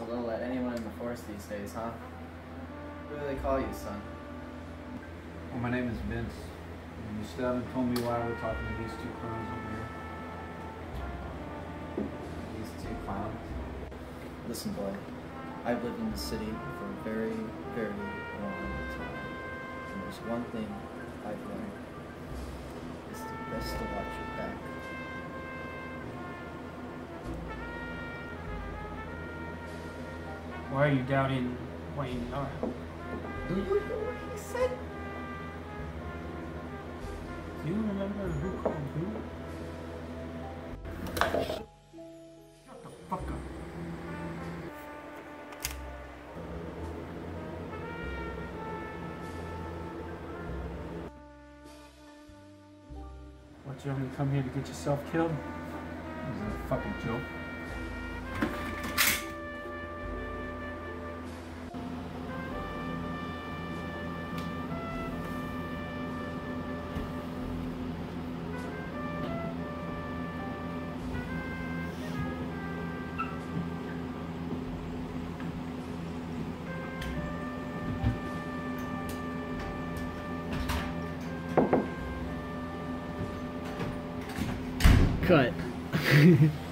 in the force these days, huh? What do they call you, son? Well, my name is Vince. And you still haven't told me why we're talking to these two clowns over here. These two clowns. Listen, boy. I've lived in the city for a very, very long time. And there's one thing I've learned. It's the best to watch Why are you doubting Wayne Yara? Do you hear what he said? Do you remember who called who? Shut the fuck up. What, you only come here to get yourself killed? This Is a fucking joke? Cut.